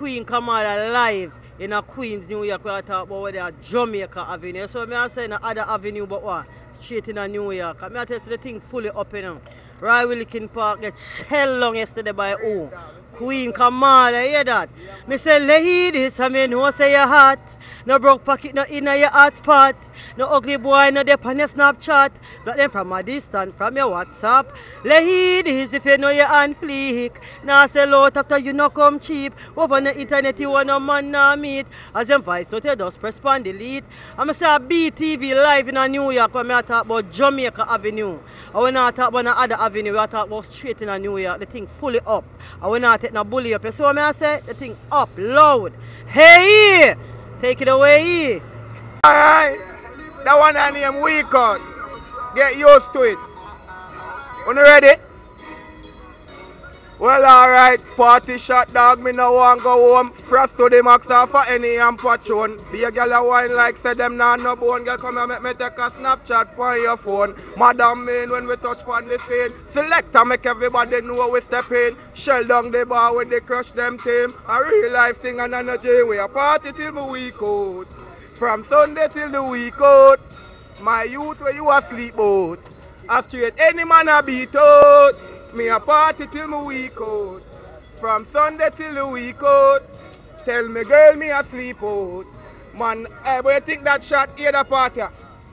Queen Kamala live in a Queens, New York. We are talking about where they are Jamaica Avenue. So me I say in other avenue, but what? Straight in a New York. I mean, I you the thing fully up in now. Roy Wilkins Park get shell long yesterday by who? Queen Kamala, hear that? Me say ladies, I mean, know say your hot. No broke pocket, no in your hot spot. No ugly boy, no dep on your Snapchat. Block them from a distance, from your WhatsApp. Ladies, if you know you're on fleek. Now sell out after you no come cheap. Over the internet, you want no man nah meet. As them voice note, you just press pan delete. I'm say a BTV live in a New York when I talk about Jamaica Avenue. And when I talk about no other avenue, I talk about straight in a New York. The thing fully up. And when I take no bully up, you see what I say? The thing up, loud. Hey! Take it away. Alright. That one I name weak out. Get used to it. You ready? Well, alright, party shot dog, me no want go home. Frost to the max off for any and. Be a girl a wine like say them nah no bone. Girl come and make me take a Snapchat on your phone. Madam mean when we touch on the scene. Select and make everybody know we step in. Shell down the bar when they crush them team. A real life thing and energy. We a party till me week out. From Sunday till the week out. My youth where you asleep out. I straight any man a beat out. Me a party till me week out. From Sunday till the week out. Tell me girl me a sleep out. Man, you think that shot here the party?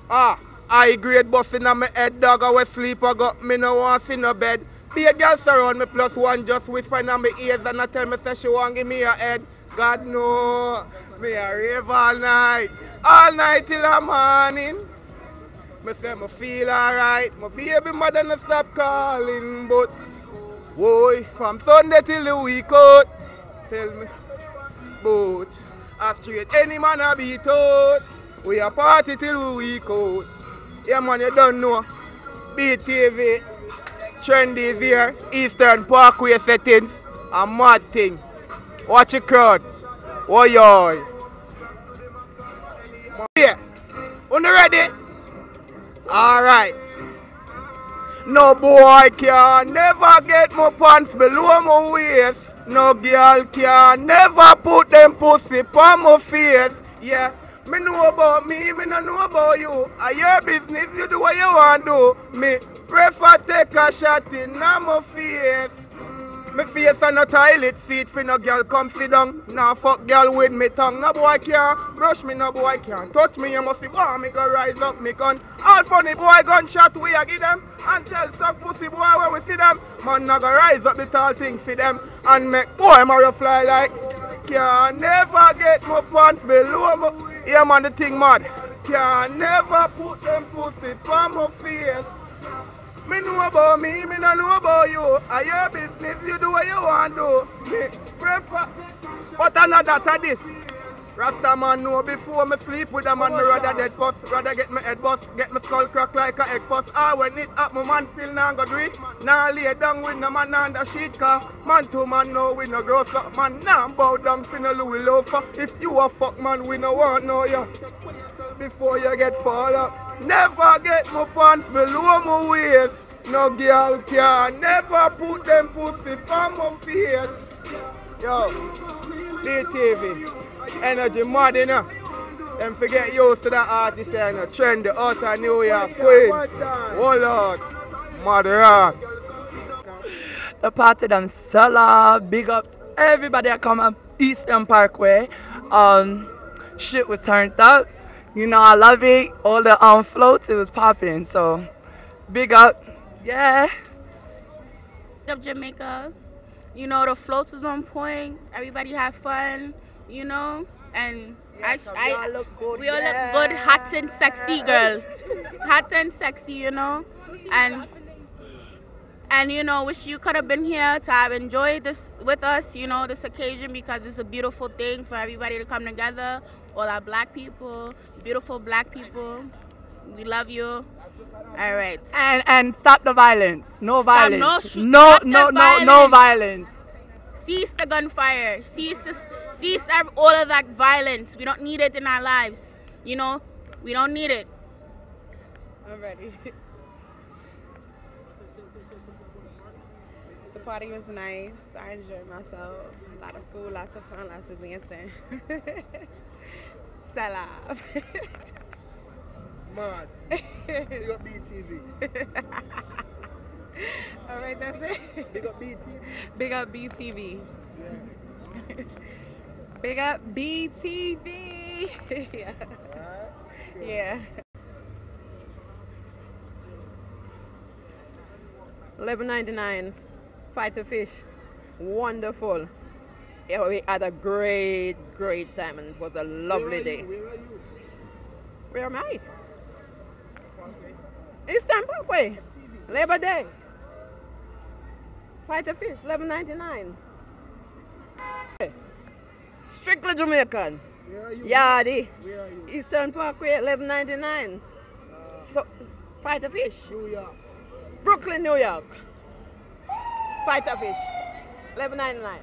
Ah, I grade busting on my head dog I was sleep I got me no want see no bed. Be a girl surround me plus one just whisper in my ears and I tell me say she want give me a head. God no, me a rave all night, all night till the morning. Me say me feel alright. My baby mother no stop calling, but boy, from Sunday till the week out, tell me, but I straight any man a beat out. We a party till the week out. Yeah man, you don't know. BTV, trendy is here, Eastern Parkway settings, a mad thing. Watch the crowd. Oh yo. Yeah. You ready? Alright. No boy can never get my pants below my waist. No girl can never put them pussy on my face. Yeah. Me know about me, me no know about you. I your business, you do what you want to do. Me prefer take a shot in my face. Me face on a toilet seat for no girl come sit down. Nah fuck girl with me tongue. No boy can't brush me, no boy I can touch me. You must see boy me go rise up me gun. All funny boy gunshot we a give them. And tell some pussy boy when we see them. Man no go rise up the tall thing for them. And make boy Mario fly like. Can never get my pants below my. Yeah man the thing mad. Can never put them pussy on my face. Me know about me, me no know about you. I your business, you do what you want do. Me prefer. But another to this. Rasta man know before me sleep with a man, me rather dead first. Rather get my head bust, get my skull crack like a egg first. Ah, when it up, my man still nah go do it. Nah lay down with no man on the sheet car. Man to man no we no gross up man. Nah bow down for no Louis loafer. If you a fuck man, we no want no ya. Before you get fall up. Never get my pants below my waist. No girl can never put them pussy on my face. Yo, BTV, energy mad enough. Them forget used to that artist and a trend the out of New York Queen. Oh Lord, mother ass. the party them Sella, big up everybody that come up Eastern Parkway. Um, shit was turned up. You know I love it. All the um floats, it was popping. So big up, yeah. up Jamaica. You know the floats was on point. Everybody had fun. You know, and I, I, we all look good, hot and sexy girls, hot and sexy. You know, and and you know, wish you could have been here to have enjoyed this with us. You know, this occasion because it's a beautiful thing for everybody to come together. All our black people, beautiful black people. We love you. All right. And and stop the violence. No Stop, violence. no shoot- no no no no violence. Cease the gunfire. Cease cease all of that violence. We don't need it in our lives. You know, we don't need it. I'm ready. The party was nice. I enjoyed myself. A lot of food, lots of fun, lots of dancing. Salab. Mad. Big up BTV. All right, that's it. Big up BTV. Big up BTV. Big up BTV. yeah. Yeah. Eleven ninety nine. fighter fish. Wonderful. Yeah, we had a great, great time and it was a lovely day. Where are you? Where am I? Eastern Parkway. Labor Day. Fight fish. Eleven ninety nine. Strictly Jamaican. Where are you? Yardy. Where are you? Eastern Parkway. Eleven ninety nine. So, fight fish. New York. Brooklyn, New York. Fight a fish. Eleven ninety nine.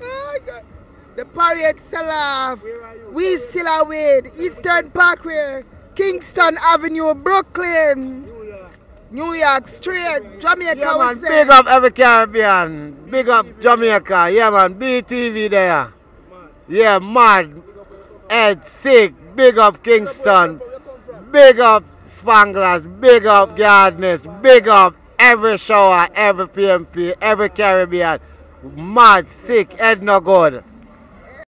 God. The Parade Salaf. Where are you? We still are with Eastern Parkway, Kingston Avenue, Brooklyn, New York. Straight, Jamaica. Yeah, man. Big up every Caribbean. Big up Jamaica. Yeah, man. BTV there. Yeah, mad. Ed Sick. Big up Kingston. Big up Spanglers. Big up Gardners. Big up every shower, every PMP, every Caribbean. Mad, sick, Ed no good.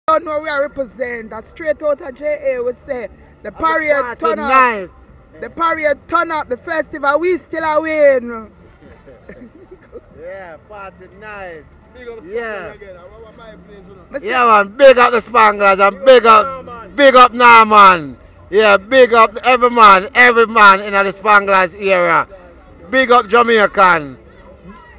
don't know where I represent. That straight out of JA we say the Party turn up. nice. The parade turn up. The festival we still are win. Yeah, party nice. Big up Yeah. Spanglers again. I want my place, you know. Me Yeah, man. Big up the Spanglers and big up, big up Norman. Yeah, big up every man, every man in the Spanglers area. Big up Jamaican.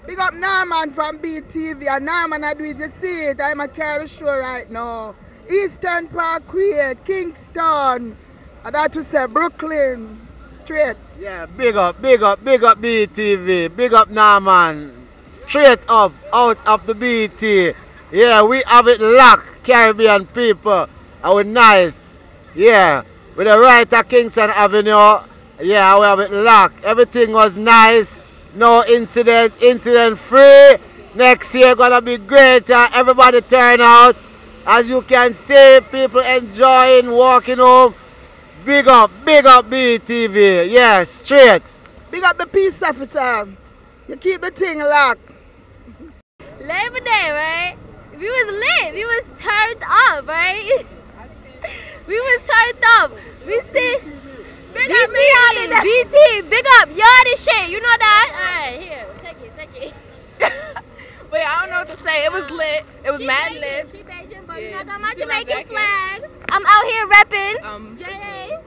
Big up Norman from BTV and Norman I do it, you see it. I'm a carry show right now. Eastern Parkway, Kingston. And that to say Brooklyn. Straight. Yeah, big up, big up, big up BTV. Big up Norman. Straight up, out of the BT. Yeah, we have it locked, Caribbean people. And we nice. Yeah, with the right at Kingston Avenue. Yeah, we have it locked. Everything was nice. No incident, incident free. Next year gonna be greater. Everybody turn out. As you can see, people enjoying walking home. Big up, big up BTV. Yes, straight. Big up the peace officer. You keep the thing locked. Labor Day, right? We was lit. We was turned up, right? we was turned up. We see BT, BT, big up, y'all this shit. You know that? All right, here, take it, take it. Wait, I don't know what to say. It was lit. It was She mad lit. She Bajan, but you Yeah. know, got my You see my Jamaican flag. I'm out here repping. Um, JA.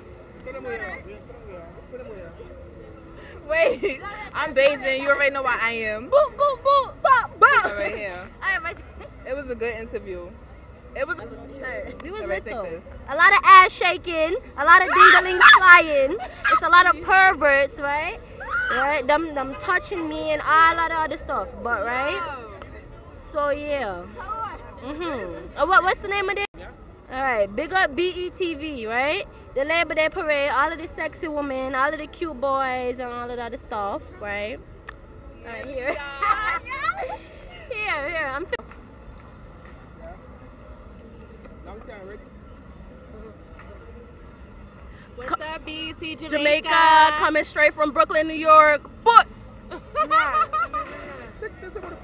wait, I'm Bajan. You already know why I am. Boop, boop, boop, bop, bop. All right here. All right, right. It was a good interview. It was. We was All lit though. this. A lot of ass shaking, a lot of dinglings flying. It's a lot of perverts, right? Right? Them them touching me and all that other stuff. But right? So yeah. Mhm. Uh, what what's the name of it? All right, big up BETV, right? The Labor Day parade, all of the sexy women, all of the cute boys, and all of that stuff, right? All right, here. here, here. I'm. Long time, ready? What's up, BET Jamaica? Jamaica, coming straight from Brooklyn, New York. But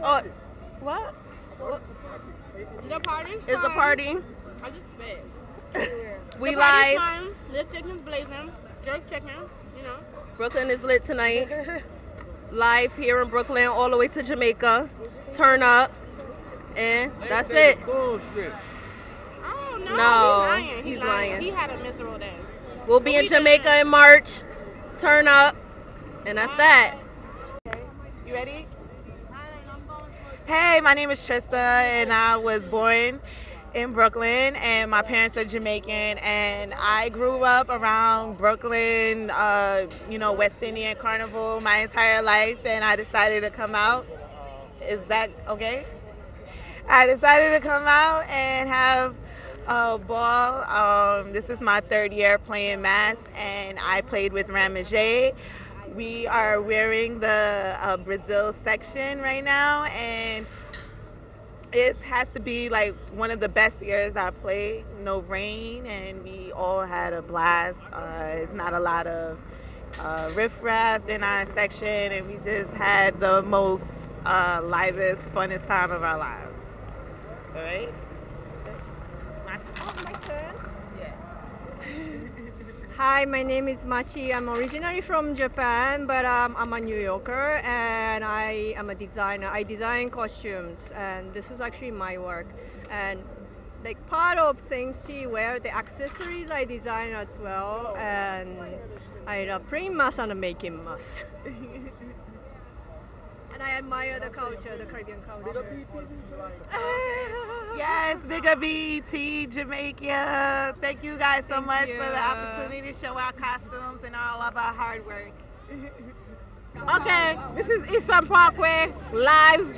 oh, what? The party's It's a party. I just spit. We the live. fun. This chicken's blazing. Jerk chicken, you know. Brooklyn is lit tonight. Live here in Brooklyn, all the way to Jamaica. Turn up, and that's it. Bullshit. Oh no, No, he's lying. he's He's lying. lying. He had a miserable day. We'll be in We did. Jamaica in March. Turn up, and that's that. You ready? Hey, my name is Trista, and I was born in Brooklyn, and my parents are Jamaican, and I grew up around Brooklyn, uh, you know, West Indian Carnival my entire life, and I decided to come out. Is that okay? I decided to come out and have a ball. Um, this is my third year playing mass, and I played with Ramajay. We are wearing the uh, Brazil section right now, and it has to be like one of the best years I played. No rain, and we all had a blast. Uh, it's not a lot of uh, riffraff in our section, and we just had the most uh, livest, funnest time of our lives. All right. Hi, my name is Machi. I'm originally from Japan, but um, I'm a New Yorker and I am a designer. I design costumes, and this is actually my work. And like part of things she wear, the accessories I design as well, and I love praying mass and making mass. and I admire the culture, the Caribbean culture. Yes, big up BET Jamaica. Thank you guys so Thank much you. for the opportunity to show our costumes and all of our hard work. Okay, this is Eastern Parkway live.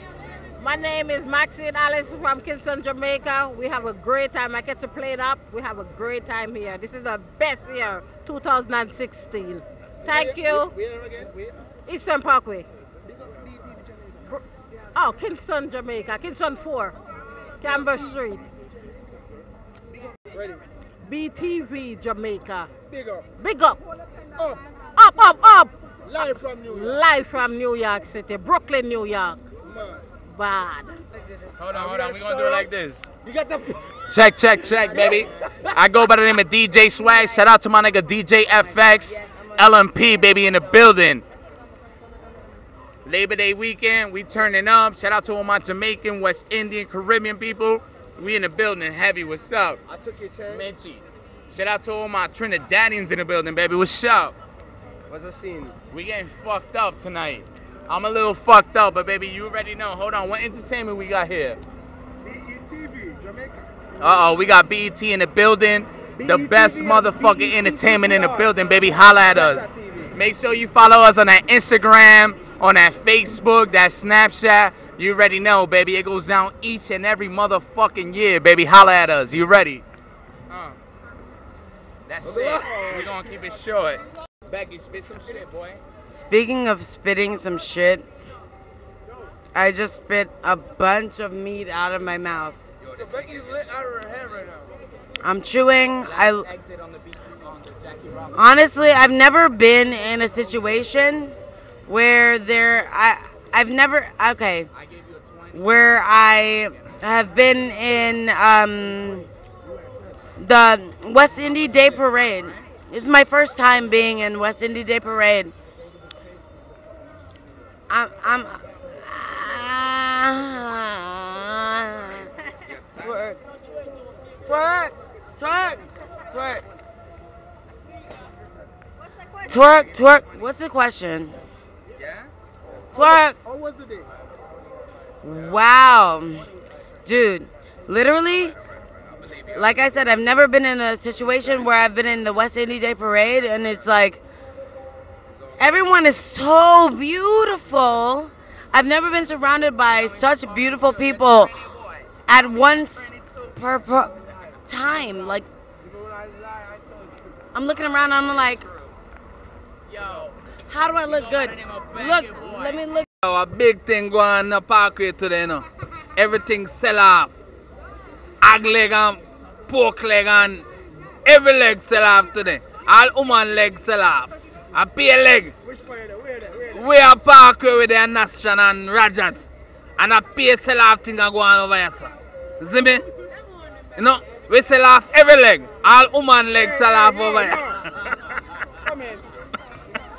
My name is Maxine Alice from Kingston, Jamaica. We have a great time. I get to play it up. We have a great time here. This is the best year, 2016. Thank you. Eastern Parkway. Oh, Kingston, Jamaica. Kingston 4, Camber Street. Ready. BTV, Jamaica. Big up. Big up. Up. Up, up, up. Live from New York. Live from New York City, Brooklyn, New York. Man. Bad. Hold on, hold on. We're gonna do it like this. You got the. Check, check, check, baby. I go by the name of DJ Swag. Shout out to my nigga DJ FX, LMP, baby, in the building. Labor Day weekend, we turning up. Shout out to all my Jamaican, West Indian, Caribbean people. We in the building heavy. What's up? I took your chain. Menchie. Shout out to all my Trinidadians in the building, baby. What's up? What's the scene? We getting fucked up tonight. I'm a little fucked up, but baby, you already know. Hold on, what entertainment we got here? BETV, Jamaica. Uh oh, we got BET in the building. The best motherfucking entertainment in the building, baby. Holla at us. Make sure you follow us on that Instagram, on that Facebook, that Snapchat. You already know, baby. It goes down each and every motherfucking year, baby. Holla at us. You ready? Uh, that's it. We're gonna keep it short. Becky, spit some shit, boy. Speaking of spitting some shit, I just spit a bunch of meat out of my mouth. Becky's lit out of her head right now. I'm chewing. I honestly, I've never been in a situation where there. I I've never okay. Where I have been in um, the West Indy Day Parade. It's my first time being in West Indy Day Parade. I'm I'm. ah. twerk, twerk, twerk, twerk. Twerk, twerk. What's the question? Twerk. Oh, How was the day? Wow. Dude, literally, like I said, I've never been in a situation where I've been in the West Indy Day Parade and it's like, everyone is so beautiful. I've never been surrounded by such beautiful people at once per, per time. Like, I'm looking around and I'm like, how do I look good? Look, let me look. Oh, a big thing going on parkway today, you know. Everything sell off. Hog leg and pork leg and every leg sell off today. All woman leg sell off. A beer leg. We are parkway with the Nostrand and Rajas. And a beer sell off thing are going over here, sir. See me? You know, we sell off every leg. All woman leg sell off over here. no, no. The mic, the mic, the mic, give the mic, the mic, give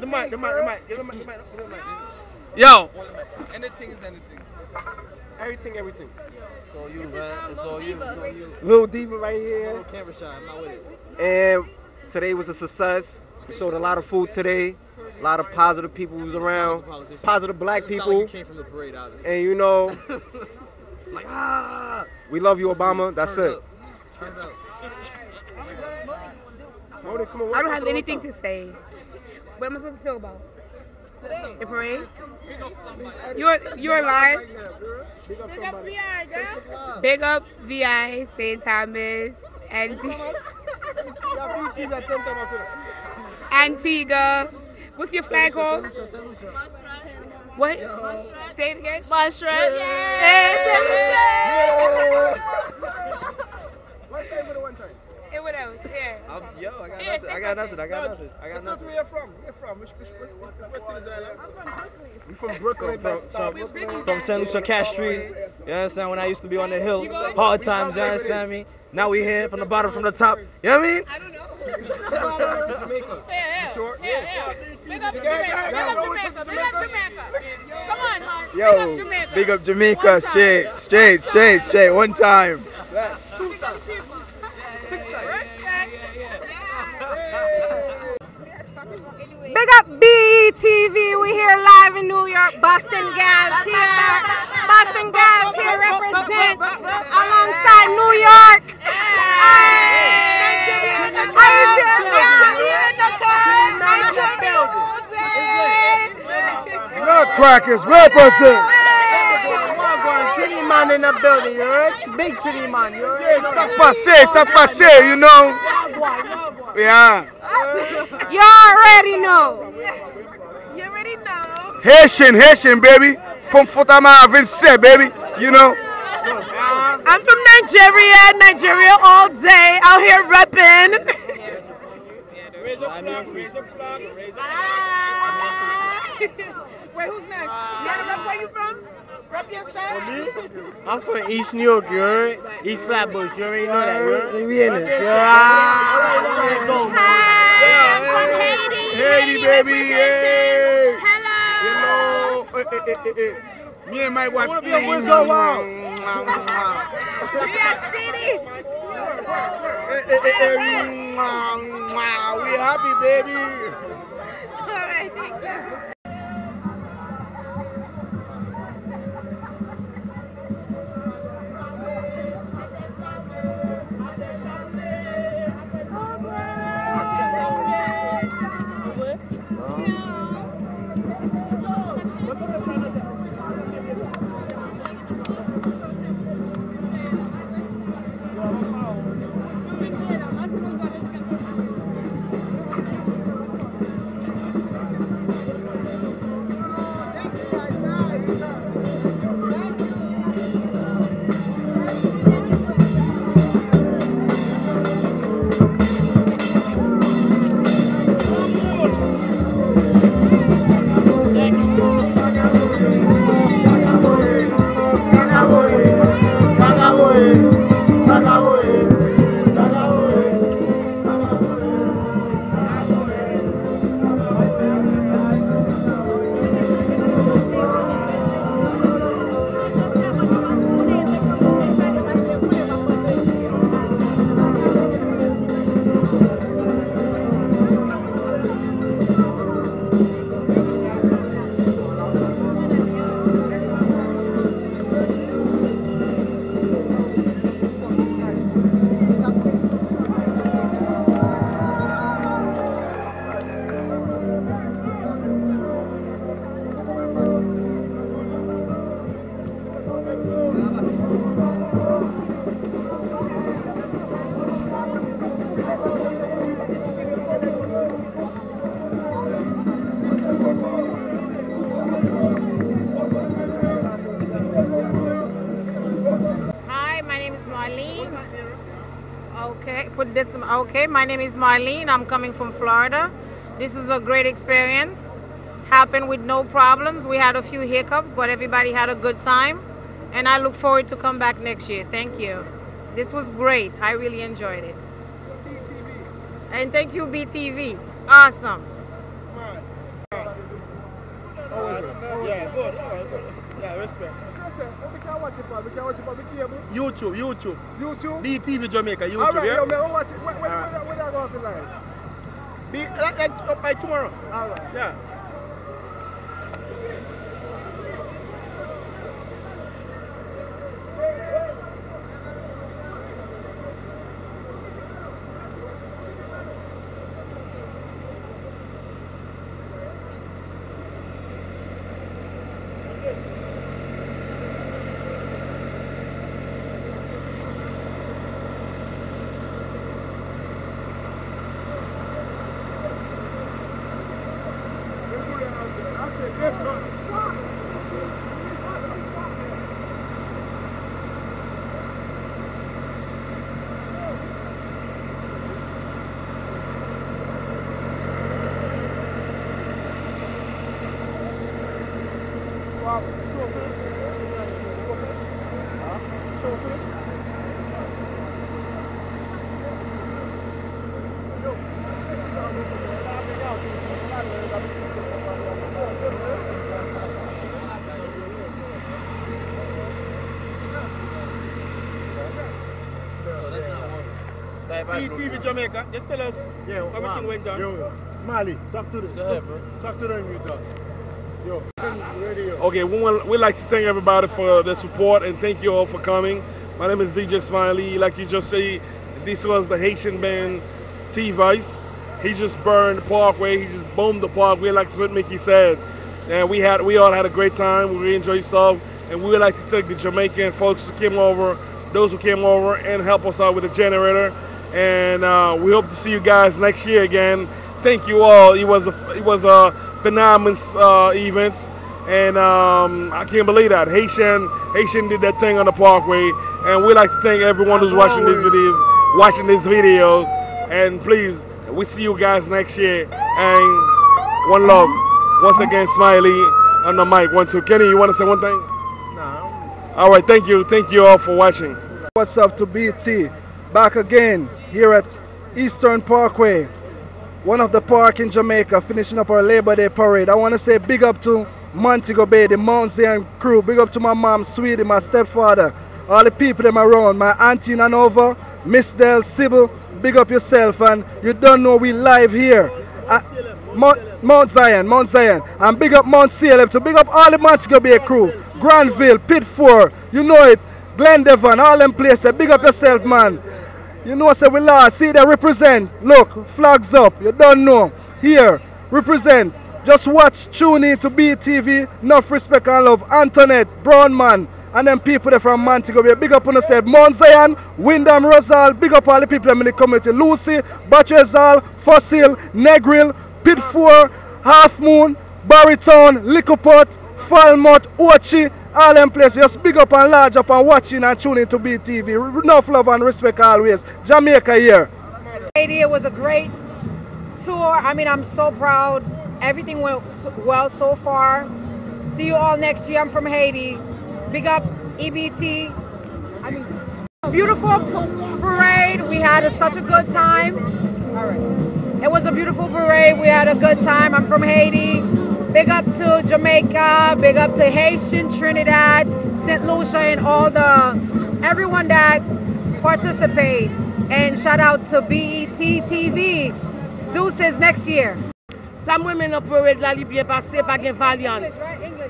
the mic. The mic, the mic. Yo. Anything is anything. Everything, everything. So you, man. It's all you. It's you. Little Diva right here. Camera shot. I'm not with it. And today was a success. We showed a lot of food today. A lot of positive people was around. Positive black people. Like you came from the parade, honestly. And you know, like ah. we love you, Obama. That's Turned it. up. Turned up. Modi, come on, I don't have anything to say. What am I supposed to feel about? Pray. You're you're live. Big up VI, girl. Big up VI St. Thomas and Antigua. What's your flag called? What? Say it again. Montserrat. One time for the one time. It would have. Here. Yo, I got Here, nothing. I got nothing. I got nothing. I got nothing. where you're from. Where you from? Which, which, which, which, which city is that? We from Brooklyn, from, from, from St. Lucia Castries. You understand? When I used to be on the hill, hard times. You understand me? Now we here from the bottom, from the top. You know what I mean? Yeah, yeah. Yeah, yeah. Big up Jamaica. Big up Jamaica. Big up Jamaica. Come on, man. Big up Yo, Jamaica. big up Jamaica, straight, straight, straight, straight, one time. Big up BETV. We here live in New York. Boston Gals here. Boston Gals here represent alongside New York. Nutcrackers represent. Titty man in the building, you heard? Big titty man, you heard? Ça passé, ça passé, you know. Yeah. You already know. You already know. Haitian, Haitian, baby. From Futama Vince, baby. You know. I'm from Nigeria, Nigeria all day, out here repping. Ah. Wait, who's next? You wanna rep where you from? Rep yourself? I'm from East New York, you heard? East Flatbush, you already know that, you heard? We in this. Ah, from Haiti. Haiti, baby. Hey. Hello. You know. Eh eh, eh, eh, eh. Me and my wife. One of your boys go wild. New York City. Eh, mwah, mwah. We happy, baby. All right, thank you. Okay, my name is Marlene. I'm coming from Florida. This is a great experience. Happened with no problems. We had a few hiccups, but everybody had a good time. And I look forward to come back next year. Thank you. This was great. I really enjoyed it. And thank you, BTV. Awesome. Yeah, good. Yeah, respect. We can watch it, man. We can watch it on the cable. YouTube, YouTube. YouTube? BTV Jamaica, YouTube, All right, yeah? yo, man, watch it. When, when, All right. when, when I go off the line? Be, like, like, up by tomorrow. All right. Yeah. BTV Jamaica, just tell us Yeah, everything went down. Yo, Smiley, talk to them. Talk, talk to them, you talk. Yo, radio. Okay, we want, we'd like to thank everybody for the support and thank you all for coming. My name is DJ Smiley. Like you just say, this was the Haitian band T Vice. He just burned the parkway. He just bombed the parkway, like what Mickey said. And we had we all had a great time. We really enjoyed yourself. And we would like to thank the Jamaican folks who came over, those who came over and helped us out with the generator. And uh, we hope to see you guys next year again. Thank you all. It was a it was a phenomenal uh, events, and um, I can't believe that Haitian Haitian did that thing on the Parkway. And we'd like to thank everyone who's watching these videos, watching this video. And please, we see you guys next year. And one love. Once again, Smiley on the mic. One two. Kenny, you want to say one thing? No. All right. Thank you. Thank you all for watching. What's up to BT? Back again here at Eastern Parkway, one of the park in Jamaica, finishing up our Labor Day parade. I want to say big up to Montego Bay, the Mount Zion crew. Big up to my mom, Sweetie, my stepfather, all the people them around, my auntie Nanova, Miss Del, Sybil. Big up yourself, and you don't know we live here. at Mount, Mount Zion, Mount Zion, and big up Mount Caleb to big up all the Montego Bay crew, Granville, Pitford, you know it, Glen Devon, all them places. Big up yourself, man. You know, say we lost. See, they represent. Look, flags up. You don't know. Here, represent. Just watch, tune in to BTV. Enough respect and love. Antoinette, Brownman, and them people there from Montego Bay. Big up on us, Mount Zion, Wyndham Rose Hall. Big up all the people in the community. Lucy, Bachelzal, Fossil, Negril, Pitford, Half Moon, Barrytown, Licklepot, Falmouth, Ochi, all them places. Just big up and large up and watching and tuning to BTV. Enough love and respect always. Jamaica here. Haiti, it was a great tour. I mean, I'm so proud. Everything went well so far. See you all next year. I'm from Haiti. Big up EBT. I mean, beautiful parade. We had a, such a good time. All right. It was a beautiful parade. We had a good time. I'm from Haiti. Big up to Jamaica. Big up to Haitian, Trinidad, St. Lucia, and all the everyone that participate. And shout out to BET TV. Deuces next year. Some women operate la li bien passé pa gen valiance.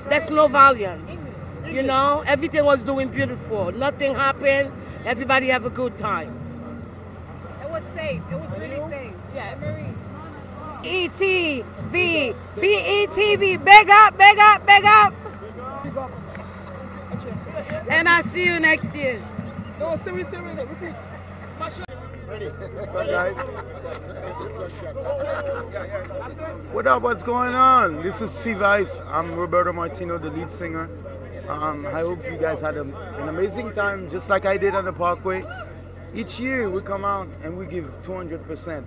There's no valiance. You know, everything was doing beautiful. Nothing happened. Everybody have a good time. It was safe. It was really safe. Yes. ETV, BETV, big up, big up, big up. And I'll see you next year. No, say we say we repeat. What's up, guys? What up? What's going on? This is T Vice. I'm Roberto Martino, the lead singer. Um, I hope you guys had a, an amazing time, just like I did on the Parkway. Each year we come out and we give 200%,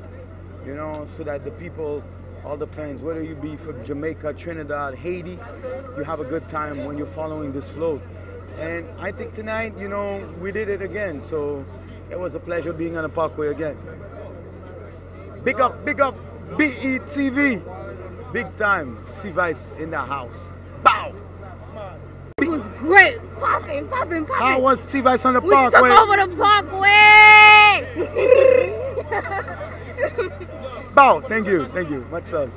you know, so that the people, all the fans, whether you be from Jamaica, Trinidad, Haiti, you have a good time when you're following this float. And I think tonight, you know, we did it again. So it was a pleasure being on the Parkway again. Big up, big up, BETV. Big time. T Vice in the house. Bow. It was great. Popping, popping, popping. How was T Vice on the we Parkway? took over the parkway. Bow. Thank you. Thank you. Much love.